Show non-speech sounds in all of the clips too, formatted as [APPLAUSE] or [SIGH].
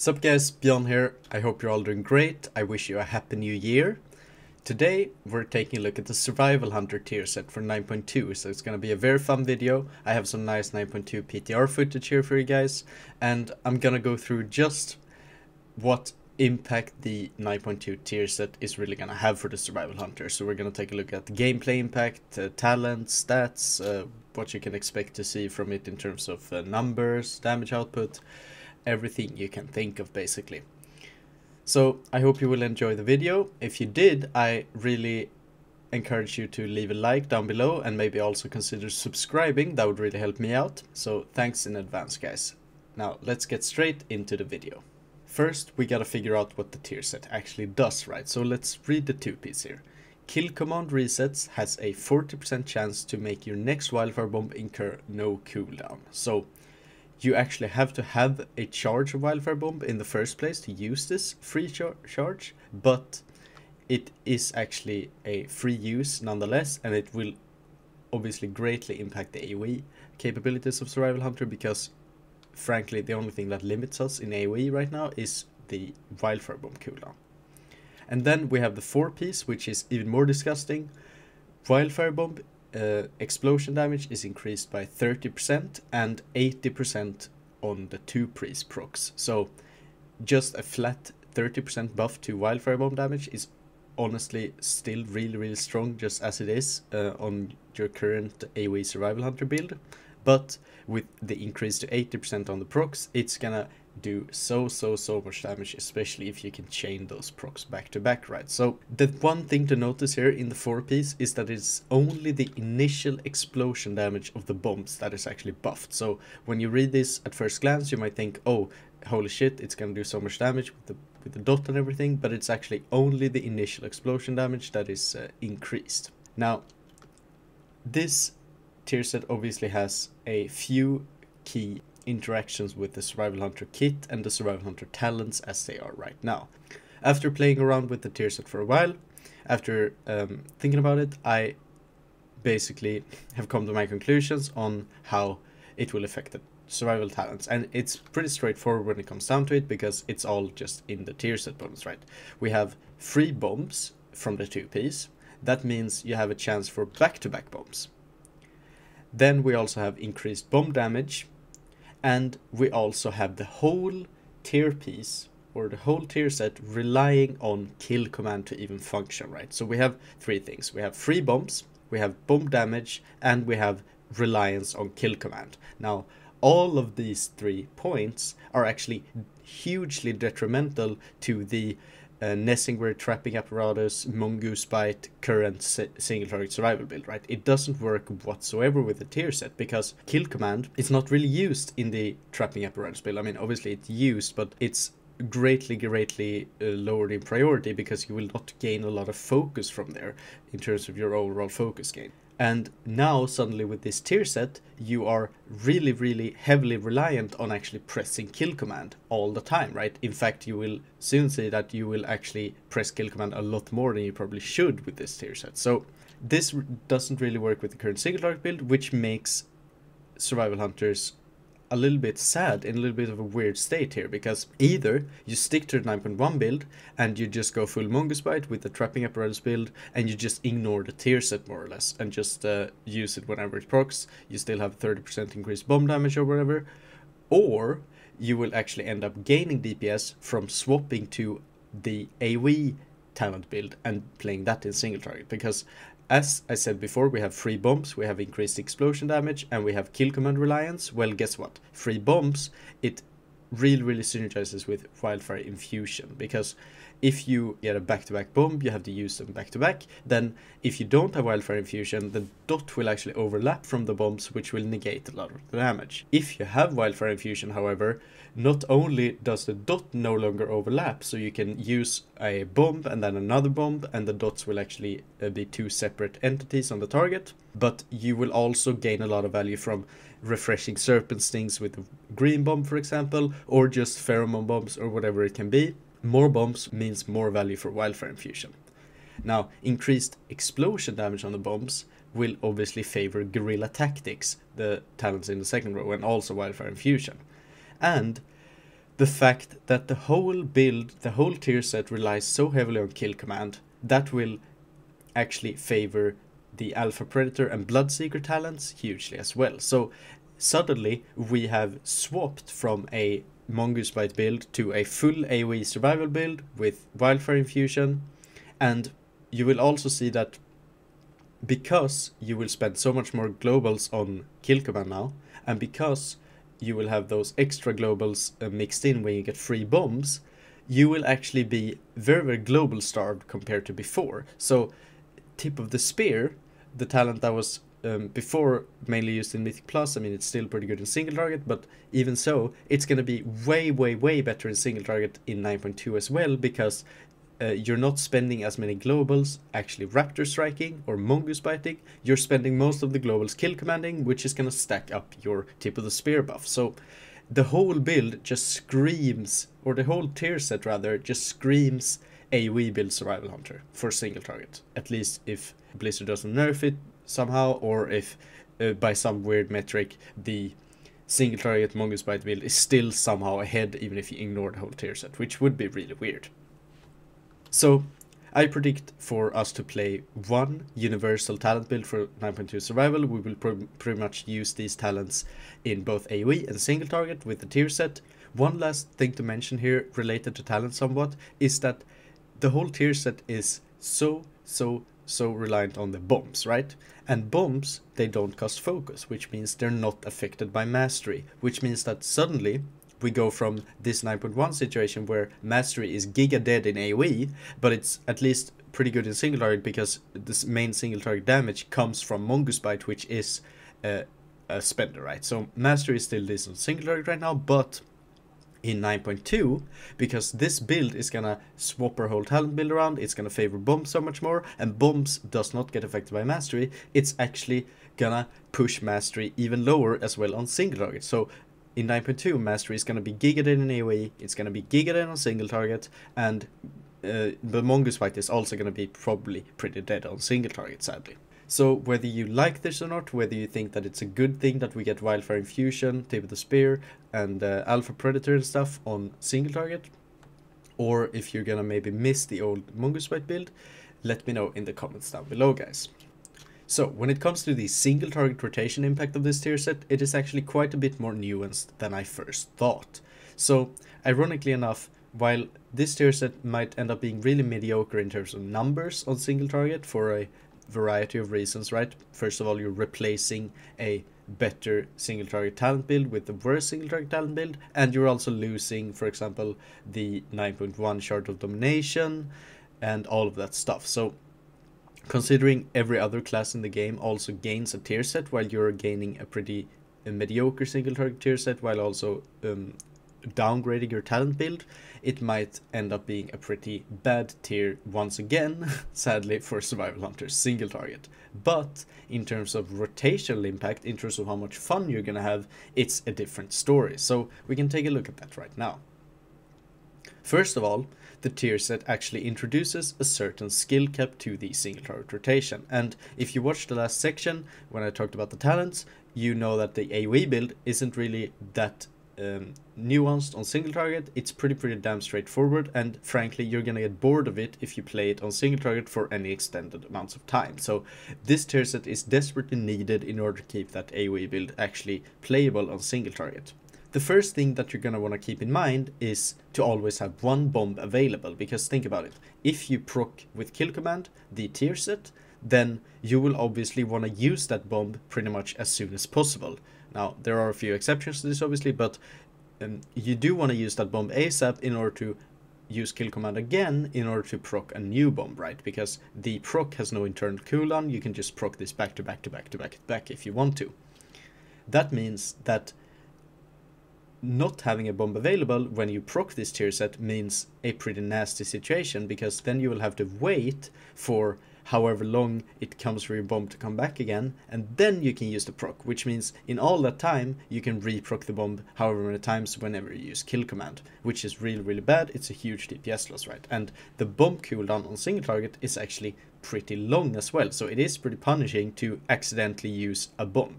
Sup guys, Bjorn here. I hope you're all doing great. I wish you a happy new year. Today we're taking a look at the Survival Hunter tier set for 9.2, so it's gonna be a very fun video. I have some nice 9.2 PTR footage here for you guys, and I'm gonna go through just what impact the 9.2 tier set is really gonna have for the Survival Hunter. So we're gonna take a look at the gameplay impact, uh, stats, uh, what you can expect to see from it in terms of uh, numbers, damage output, everything you can think of basically. So I hope you will enjoy the video. If you did, I really encourage you to leave a like down below and maybe also consider subscribing. That would really help me out. So thanks in advance guys. Now let's get straight into the video. First, we gotta figure out what the tier set actually does, right? So let's read the two piece here. Kill command resets has a 40% chance to make your next wildfire bomb incur no cooldown. So you actually have to have a charge of wildfire bomb in the first place to use this free char charge, but it is actually a free use nonetheless, and it will obviously greatly impact the AoE capabilities of Survival Hunter because frankly the only thing that limits us in AoE right now is the wildfire bomb cooldown. And then we have the 4 piece, which is even more disgusting. Wildfire bomb uh, explosion damage is increased by 30% and 80% on the 2 piece procs. So just a flat 30% buff to wildfire bomb damage is honestly still really really strong just as it is uh, on your current AoE survival hunter build. But with the increase to 80% on the procs, it's gonna do so so so much damage especially if you can chain those procs back to back right? So the one thing to notice here in the four piece is that it's only the initial explosion damage of the bombs that is actually buffed. So when you read this at first glance you might think oh holy shit it's gonna do so much damage with the with the dot and everything but it's actually only the initial explosion damage that is uh, increased. Now this tier set obviously has a few key interactions with the Survival Hunter kit and the Survival Hunter talents as they are right now. After playing around with the tier set for a while, after um, thinking about it, I basically have come to my conclusions on how it will affect the survival talents. And it's pretty straightforward when it comes down to it because it's all just in the tier set bonus right? We have three bombs from the two piece that means you have a chance for back-to-back -back bombs. Then we also have increased bomb damage and we also have the whole tier piece or the whole tier set relying on kill command to even function, right? So we have three things. We have free bombs, we have bomb damage, and we have reliance on kill command. Now, all of these three points are actually hugely detrimental to the uh, Nessingwary trapping apparatus, Mongoose Bite, current single target survival build, right? It doesn't work whatsoever with the tier set because kill command is not really used in the trapping apparatus build. I mean, obviously it's used, but it's greatly, greatly uh, lowered in priority because you will not gain a lot of focus from there in terms of your overall focus gain. And now suddenly with this tier set, you are really, really heavily reliant on actually pressing kill command all the time, right? In fact, you will soon see that you will actually press kill command a lot more than you probably should with this tier set. So this doesn't really work with the current single target build, which makes survival hunters a little bit sad in a little bit of a weird state here because either you stick to the 9.1 build and you just go full Mongoose Bite with the trapping apparatus build and you just ignore the tier set more or less and just uh, use it whenever it procs. You still have 30% increased bomb damage or whatever. Or you will actually end up gaining DPS from swapping to the AoE talent build and playing that in single target because as I said before, we have free bombs, we have increased explosion damage, and we have kill command reliance. Well, guess what? Free bombs, it really, really synergizes with Wildfire Infusion because if you get a back-to-back bomb, you have to use them back-to-back. Then if you don't have Wildfire Infusion, the dot will actually overlap from the bombs, which will negate a lot of the damage. If you have Wildfire Infusion, however, not only does the dot no longer overlap, so you can use a bomb and then another bomb, and the dots will actually uh, be two separate entities on the target, but you will also gain a lot of value from refreshing serpent stings with green bomb, for example, or just pheromone bombs or whatever it can be. More bombs means more value for wildfire infusion. Now, increased explosion damage on the bombs will obviously favor guerrilla tactics, the talents in the second row, and also wildfire infusion. And the fact that the whole build, the whole tier set relies so heavily on kill command, that will actually favor the Alpha Predator and Bloodseeker talents hugely as well. So suddenly we have swapped from a Mongoose Bite build to a full AoE survival build with Wildfire Infusion, and you will also see that because you will spend so much more globals on kill command now, and because you will have those extra globals uh, mixed in when you get free bombs, you will actually be very, very global starved compared to before. So, tip of the spear, the talent that was um, before mainly used in Mythic Plus, I mean, it's still pretty good in single target, but even so, it's going to be way, way, way better in single target in 9.2 as well because uh, you're not spending as many globals actually raptor striking or mongoose biting. You're spending most of the globals kill commanding, which is going to stack up your tip of the spear buff. So the whole build just screams, or the whole tier set rather, just screams AoE build survival hunter for single target. At least if Blizzard doesn't nerf it somehow, or if uh, by some weird metric the single target mongoose bite build is still somehow ahead, even if you ignore the whole tier set, which would be really weird. So I predict for us to play one universal talent build for 9.2 survival. We will pr pretty much use these talents in both AoE and single target with the tier set. One last thing to mention here related to talent somewhat is that the whole tier set is so, so, so reliant on the bombs, right? And bombs, they don't cost focus, which means they're not affected by mastery, which means that suddenly we go from this 9.1 situation where mastery is giga dead in AoE, but it's at least pretty good in single target because this main single target damage comes from Mongoose Bite, which is uh, a spender, right? So mastery is still decent single target right now, but in 9.2 because this build is gonna swap our whole talent build around it's gonna favor bombs so much more and bombs does not get affected by mastery it's actually gonna push mastery even lower as well on single target so in 9.2 mastery is to be giga in AoE, it's to be giga dead on single target, and uh, the Mongoose Bite is also to be probably pretty dead on single target, sadly. So whether you like this or not, whether you think that it's a good thing that we get Wildfire Infusion, Tip of the Spear, and uh, Alpha Predator and stuff on single target, or if you're gonna maybe miss the old Mongoose Bite build, let me know in the comments down below, guys. So, when it comes to the single target rotation impact of this tier set, it is actually quite a bit more nuanced than I first thought. So, ironically enough, while this tier set might end up being really mediocre in terms of numbers on single target for a variety of reasons, right? First of all, you're replacing a better single target talent build with the worst single target talent build, and you're also losing, for example, the 9.1 shard of domination and all of that stuff. So Considering every other class in the game also gains a tier set while you're gaining a pretty a mediocre single target tier set while also um, downgrading your talent build, it might end up being a pretty bad tier once again, [LAUGHS] sadly for Survival Hunters single target. But in terms of rotational impact, in terms of how much fun you're gonna have, it's a different story. So we can take a look at that right now. First of all, the tier set actually introduces a certain skill cap to the single target rotation. And if you watched the last section when I talked about the talents, you know that the AoE build isn't really that um, nuanced on single target. It's pretty pretty damn straightforward and frankly you're gonna get bored of it if you play it on single target for any extended amounts of time. So this tier set is desperately needed in order to keep that AoE build actually playable on single target the first thing that you're going to want to keep in mind is to always have one bomb available because think about it if you proc with kill command the tier set then you will obviously want to use that bomb pretty much as soon as possible now there are a few exceptions to this obviously but um, you do want to use that bomb asap in order to use kill command again in order to proc a new bomb right? Because the proc has no internal cooldown. You can just proc this back to back to back to back to back if you want to. That means that not having a bomb available when you proc this tier set means a pretty nasty situation because then you will have to wait for however long it comes for your bomb to come back again and then you can use the proc which means in all that time you can re-proc the bomb however many times whenever you use kill command which is really really bad. It's a huge DPS loss right? And the bomb cooldown on single target is actually pretty long as well so it is pretty punishing to accidentally use a bomb.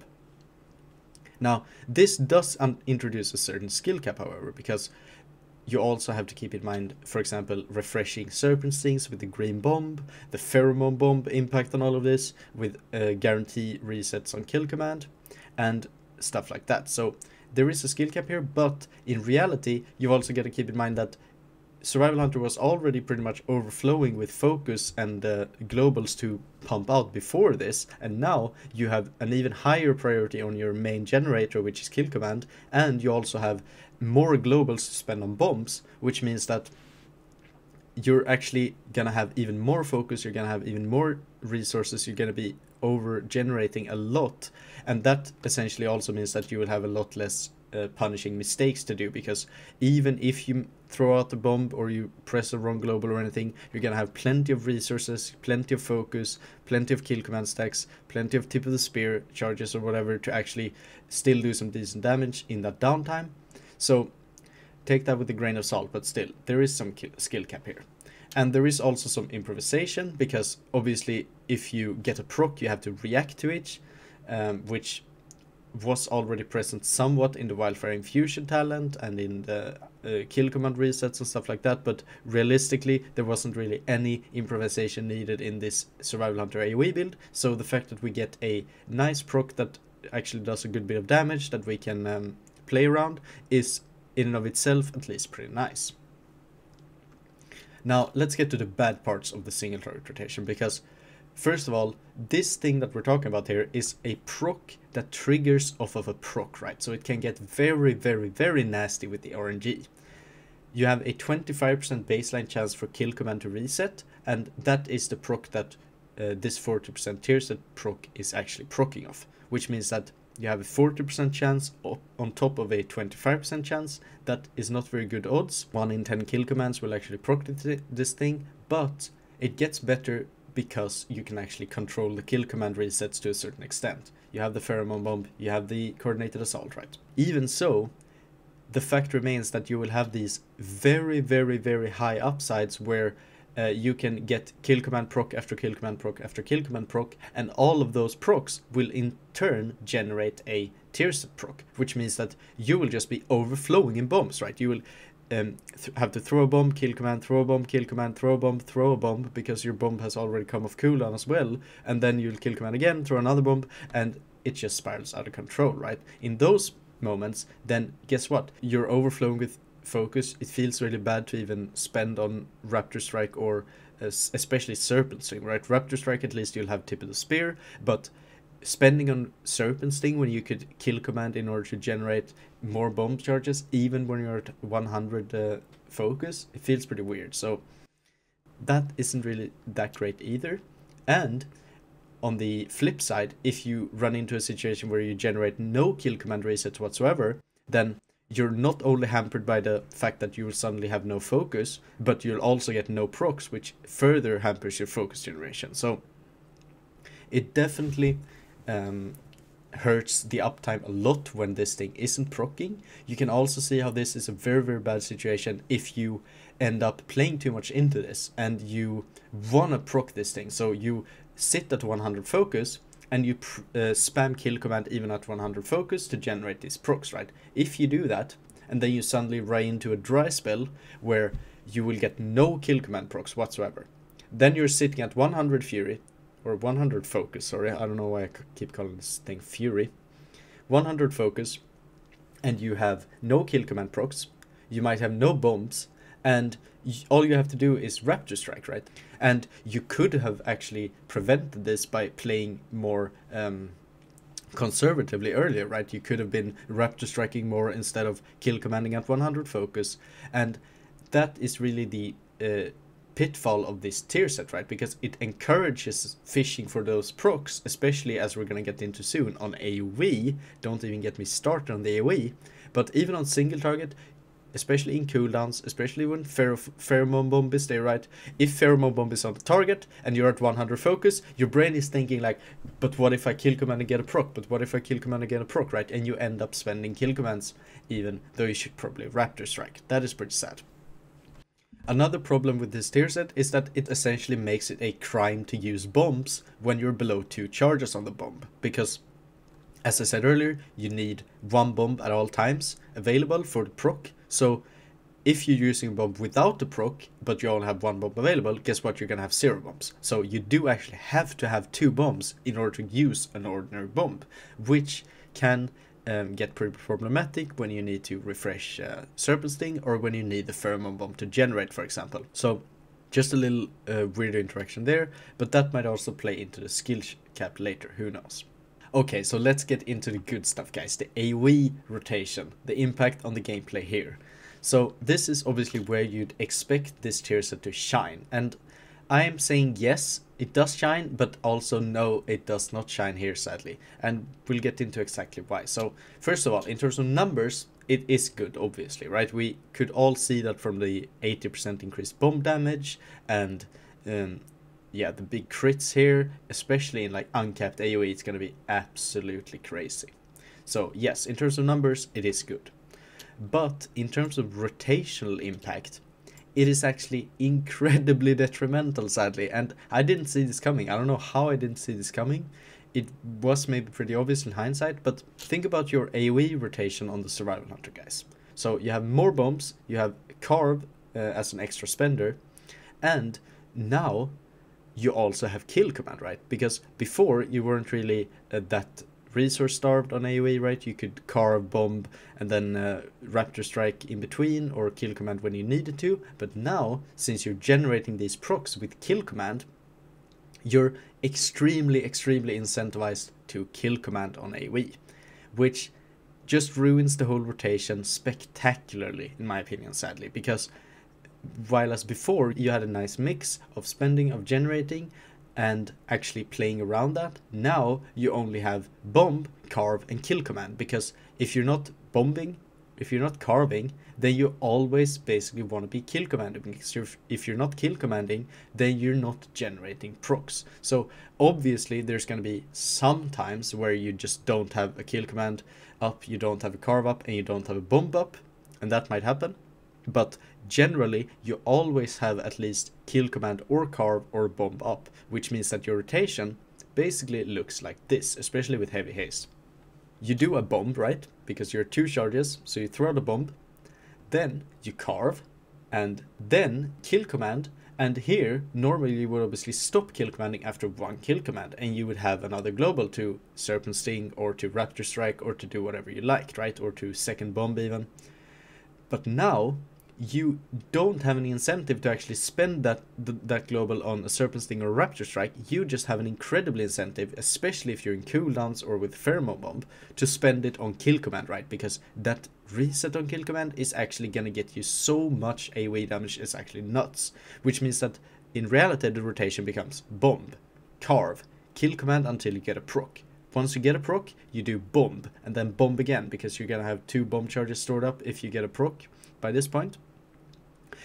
Now, this does introduce a certain skill cap, however, because you also have to keep in mind, for example, refreshing Serpent Stings with the green bomb, the Pheromone Bomb impact on all of this, with uh, guarantee resets on kill command, and stuff like that. So there is a skill cap here, but in reality, you've also got to keep in mind that Survival Hunter was already pretty much overflowing with focus and uh, globals to pump out before this, and now you have an even higher priority on your main generator, which is Kill Command, and you also have more globals to spend on bombs, which means that you're actually gonna have even more focus, you're gonna have even more resources, you're gonna be over generating a lot, and that essentially also means that you will have a lot less uh, punishing mistakes to do because even if you throw out the bomb or you press the wrong global or anything, you're gonna have plenty of resources, plenty of focus, plenty of kill command stacks, plenty of tip of the spear charges or whatever to actually still do some decent damage in that downtime. So take that with a grain of salt, but still, there is some skill cap here. And there is also some improvisation because obviously if you get a proc, you have to react to it, um, which was already present somewhat in the Wildfire Infusion talent and in the uh, kill command resets and stuff like that, but realistically, there wasn't really any improvisation needed in this Survival Hunter AoE build, so the fact that we get a nice proc that actually does a good bit of damage that we can um, play around is in and of itself at least pretty nice. Now, let's get to the bad parts of the single target rotation, because First of all, this thing that we're talking about here is a proc that triggers off of a proc, right? So it can get very, very, very nasty with the RNG. You have a 25% baseline chance for kill command to reset, and that is the proc that uh, this 40% tier set proc is actually procking off, which means that you have a 40% chance on top of a 25% chance. That is not very good odds. 1 in 10 kill commands will actually proc this thing, but it gets better because you can actually control the kill command resets to a certain extent. You have the pheromone bomb, you have the coordinated assault, right? Even so, the fact remains that you will have these very, very, very high upsides where uh, you can get kill command proc after kill command proc after kill command proc, and all of those procs will in turn generate a tier set proc, which means that you will just be overflowing in bombs, right? You will um, have to throw a bomb, kill command, throw a bomb, kill command, throw a bomb, throw a bomb, because your bomb has already come off cooldown as well, and then you'll kill command again, throw another bomb, and it just spirals out of control, right? In those moments, then guess what? You're overflowing with focus. It feels really bad to even spend on Raptor Strike or uh, especially Serpent Sting, right? Raptor Strike, at least you'll have tip of the spear, but spending on Serpent Sting when you could kill command in order to generate more bomb charges, even when you're at 100 uh, focus, it feels pretty weird. So that isn't really that great either. And on the flip side, if you run into a situation where you generate no kill command resets whatsoever, then you're not only hampered by the fact that you will suddenly have no focus, but you'll also get no procs, which further hampers your focus generation. So it definitely um, hurts the uptime a lot when this thing isn't procking. You can also see how this is a very, very bad situation if you end up playing too much into this and you want to proc this thing. So you sit at 100 focus and you uh, spam kill command even at 100 focus to generate these procs, right? If you do that, and then you suddenly run into a dry spell where you will get no kill command procs whatsoever. Then you're sitting at 100 fury, or 100 focus, sorry, I don't know why I keep calling this thing Fury. 100 focus, and you have no kill command procs, you might have no bombs, and all you have to do is Raptor Strike, right? And you could have actually prevented this by playing more um, conservatively earlier, right? You could have been Raptor Striking more instead of kill commanding at 100 focus, and that is really the uh, pitfall of this tier set, right? Because it encourages fishing for those procs, especially as we're gonna get into soon on AoE. Don't even get me started on the AoE. But even on single target, especially in cooldowns, especially when pheromone bomb is there, right? If pheromone bomb is on the target and you're at 100 focus, your brain is thinking like, but what if I kill command and get a proc? But what if I kill command and get a proc, right? And you end up spending kill commands, even though you should probably Raptor Strike. That is pretty sad. Another problem with this tier set is that it essentially makes it a crime to use bombs when you're below 2 charges on the bomb, because as I said earlier, you need one bomb at all times available for the proc, so if you're using a bomb without the proc, but you only have one bomb available, guess what? You're gonna have zero bombs. So you do actually have to have two bombs in order to use an ordinary bomb, which can um, get pretty problematic when you need to refresh uh, Serpent Sting or when you need the Pheromone Bomb to generate, for example. So just a little uh, weird interaction there, but that might also play into the skill cap later, who knows. Okay, so let's get into the good stuff, guys. The AoE rotation, the impact on the gameplay here. So this is obviously where you'd expect this tier set to shine. And I am saying yes, it does shine, but also no, it does not shine here, sadly. And we'll get into exactly why. So, first of all, in terms of numbers, it is good, obviously, right? We could all see that from the 80% increased bomb damage and, um, yeah, the big crits here, especially in like uncapped AoE, it's gonna be absolutely crazy. So, yes, in terms of numbers, it is good. But in terms of rotational impact, it is actually incredibly [LAUGHS] detrimental, sadly. And I didn't see this coming. I don't know how I didn't see this coming. It was maybe pretty obvious in hindsight, but think about your AoE rotation on the Survival Hunter, guys. So you have more bombs, you have Carve uh, as an extra spender, and now you also have Kill Command, right? Because before you weren't really uh, that resource starved on AoE, right? You could carve, bomb, and then uh, Raptor Strike in between, or Kill Command when you needed to. But now, since you're generating these procs with Kill Command, you're extremely, extremely incentivized to Kill Command on AoE, which just ruins the whole rotation spectacularly, in my opinion, sadly, because while as before you had a nice mix of spending, of generating, and actually playing around that. Now you only have bomb, carve, and kill command because if you're not bombing, if you're not carving, then you always basically want to be kill commanding because if, if you're not kill commanding, then you're not generating procs. So obviously there's going to be some times where you just don't have a kill command up, you don't have a carve up, and you don't have a bomb up, and that might happen. But generally, you always have at least kill command or carve or bomb up, which means that your rotation basically looks like this, especially with heavy haste. You do a bomb, right? Because you're two charges, so you throw the bomb, then you carve, and then kill command, and here, normally you would obviously stop kill commanding after one kill command, and you would have another global to Serpent Sting, or to Raptor Strike, or to do whatever you liked, right? Or to second bomb even. But now, you don't have any incentive to actually spend that th that global on a Serpent Sting or a Raptor Strike. You just have an incredible incentive, especially if you're in cooldowns or with Pheromone Bomb, to spend it on Kill Command, right? Because that reset on Kill Command is actually gonna get you so much AoE damage, it's actually nuts. Which means that in reality the rotation becomes Bomb, Carve, Kill Command until you get a proc. Once you get a proc, you do bomb, and then bomb again, because you're gonna have two bomb charges stored up if you get a proc by this point.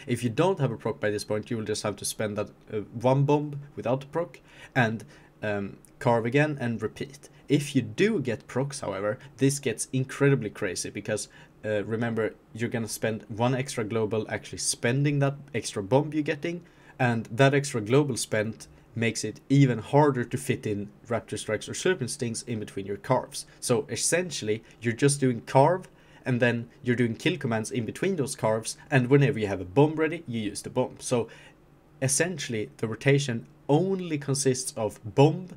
If you don't have a proc by this point, you will just have to spend that uh, one bomb without the proc and um, carve again and repeat. If you do get procs, however, this gets incredibly crazy because uh, remember, you're gonna spend one extra global actually spending that extra bomb you're getting, and that extra global spent makes it even harder to fit in Raptor Strikes or Serpent Stings in between your carves. So essentially, you're just doing carve and then you're doing kill commands in between those carves, and whenever you have a bomb ready, you use the bomb. So essentially, the rotation only consists of bomb,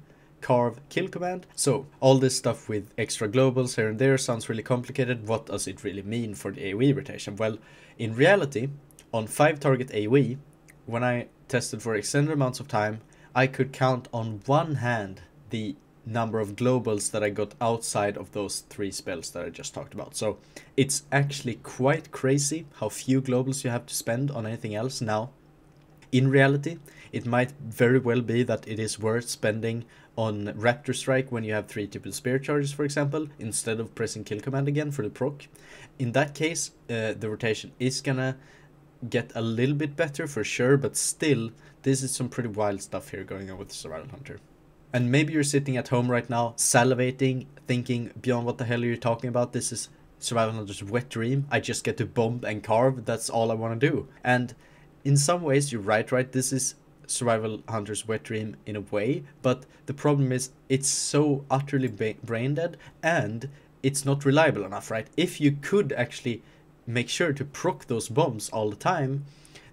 carve, kill command. So all this stuff with extra globals here and there sounds really complicated. What does it really mean for the AoE rotation? Well, in reality, on 5 target AoE, when I tested for extended amounts of time, I could count on one hand the number of globals that I got outside of those three spells that I just talked about. So it's actually quite crazy how few globals you have to spend on anything else now. In reality, it might very well be that it is worth spending on Raptor Strike when you have three triple spear charges, for example, instead of pressing kill command again for the proc. In that case, uh, the rotation is gonna get a little bit better for sure, but still, this is some pretty wild stuff here going on with Survival Hunter. And maybe you're sitting at home right now, salivating, thinking, Bjorn, what the hell are you talking about? This is Survival Hunter's wet dream. I just get to bomb and carve. That's all I want to do. And in some ways, you're right, right? This is Survival Hunter's wet dream in a way. But the problem is, it's so utterly brain dead and it's not reliable enough, right? If you could actually make sure to proc those bombs all the time,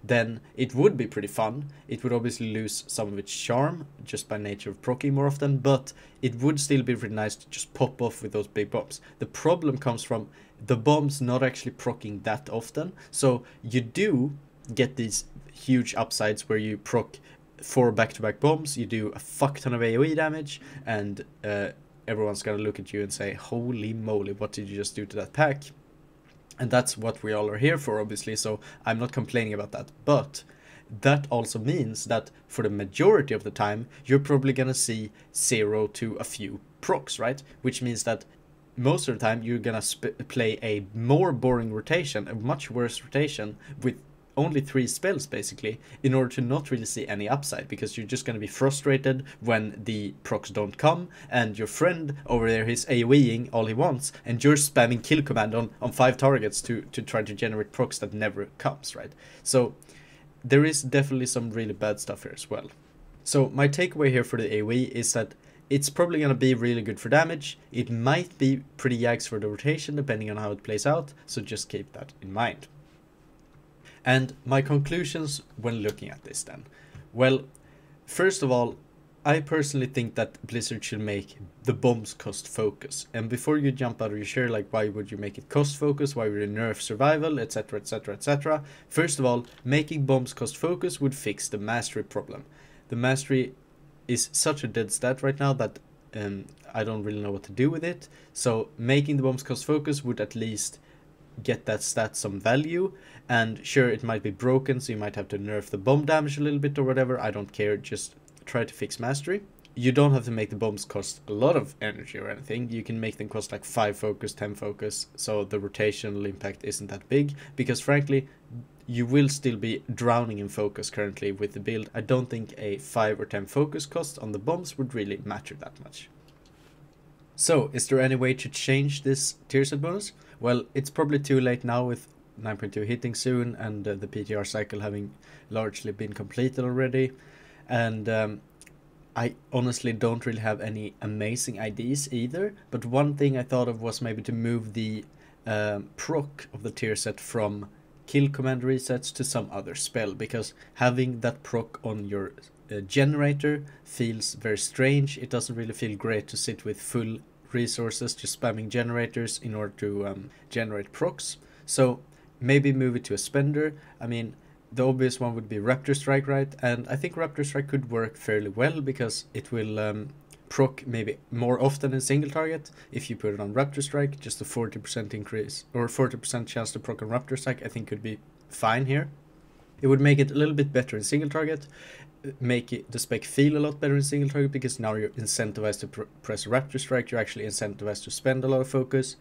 then it would be pretty fun. It would obviously lose some of its charm just by nature of proccing more often, but it would still be really nice to just pop off with those big bombs. The problem comes from the bombs not actually proccing that often. So you do get these huge upsides where you proc four back-to-back bombs, you do a fuck ton of AoE damage, and uh, everyone's gonna look at you and say, holy moly, what did you just do to that pack? And that's what we all are here for, obviously, so I'm not complaining about that. But that also means that for the majority of the time, you're probably gonna see zero to a few procs, right? Which means that most of the time you're gonna play a more boring rotation, a much worse rotation with only three spells basically in order to not really see any upside because you're just going to be frustrated when the procs don't come and your friend over there is AoEing all he wants and you're spamming kill command on, on five targets to, to try to generate procs that never comes, right? So there is definitely some really bad stuff here as well. So my takeaway here for the AoE is that it's probably going to be really good for damage. It might be pretty yikes for the rotation depending on how it plays out, so just keep that in mind. And my conclusions when looking at this then. Well, first of all, I personally think that Blizzard should make the bombs cost focus. And before you jump out of your chair, like why would you make it cost focus? Why would you nerf survival, etc., etc., etc.? First of all, making bombs cost focus would fix the mastery problem. The mastery is such a dead stat right now that um, I don't really know what to do with it. So making the bombs cost focus would at least get that stat some value. And sure, it might be broken, so you might have to nerf the bomb damage a little bit or whatever. I don't care, just try to fix mastery. You don't have to make the bombs cost a lot of energy or anything. You can make them cost like 5 focus, 10 focus, so the rotational impact isn't that big. Because frankly, you will still be drowning in focus currently with the build. I don't think a 5 or 10 focus cost on the bombs would really matter that much. So, is there any way to change this tier set bonus? Well, it's probably too late now with 9.2 hitting soon and uh, the PTR cycle having largely been completed already. And um, I honestly don't really have any amazing ideas either. But one thing I thought of was maybe to move the um, proc of the tier set from kill command resets to some other spell because having that proc on your uh, generator feels very strange. It doesn't really feel great to sit with full resources just spamming generators in order to um, generate procs. So maybe move it to a spender. I mean, the obvious one would be Raptor Strike, right? And I think Raptor Strike could work fairly well because it will um, proc maybe more often in single target. If you put it on Raptor Strike, just a 40% increase or 40% chance to proc on Raptor Strike, I think could be fine here. It would make it a little bit better in single target, make it, the spec feel a lot better in single target because now you're incentivized to pr press Raptor Strike, you're actually incentivized to spend a lot of focus.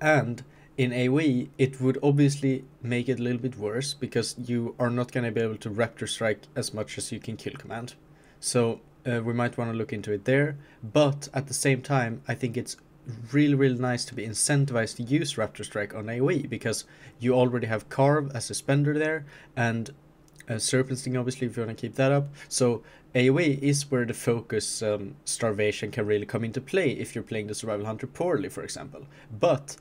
And in AoE, it would obviously make it a little bit worse because you are not going to be able to Raptor Strike as much as you can kill command. So uh, we might want to look into it there. But at the same time, I think it's really, really nice to be incentivized to use Raptor Strike on AoE because you already have Carve as a spender there and uh, Serpent Sting obviously if you want to keep that up. So AoE is where the focus um, starvation can really come into play if you're playing the Survival Hunter poorly, for example. But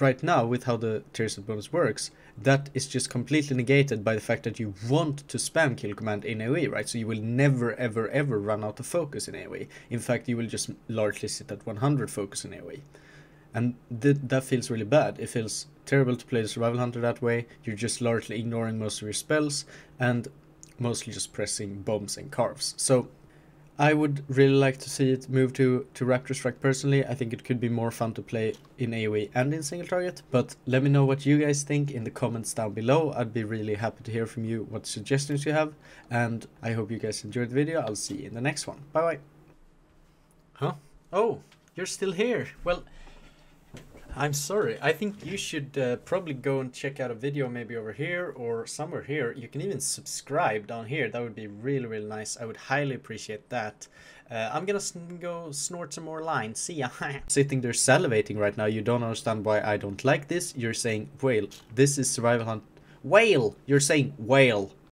right now, with how the tier set bonus works, that is just completely negated by the fact that you want to spam kill command in AoE, right? So you will never, ever, ever run out of focus in AoE. In fact, you will just largely sit at 100 focus in AoE. And th that feels really bad. It feels terrible to play the Survival Hunter that way. You're just largely ignoring most of your spells and mostly just pressing bombs and carves. So I would really like to see it move to, to Raptor Strike personally. I think it could be more fun to play in AoE and in single target. But let me know what you guys think in the comments down below. I'd be really happy to hear from you what suggestions you have. And I hope you guys enjoyed the video. I'll see you in the next one. Bye bye. Huh? Oh, you're still here. Well, I'm sorry. I think you should uh, probably go and check out a video maybe over here or somewhere here. You can even subscribe down here. That would be really, really nice. I would highly appreciate that. Uh, I'm gonna go snort some more lines. See ya. [LAUGHS] Sitting there salivating right now. You don't understand why I don't like this. You're saying, whale, this is survival hunt. Whale! You're saying whale.